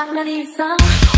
I'm not Finally some